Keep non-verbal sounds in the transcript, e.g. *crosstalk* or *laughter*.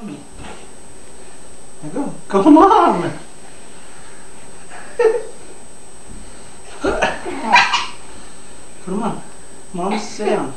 Me. Go. Come on. *laughs* Come on. Mom, sit down.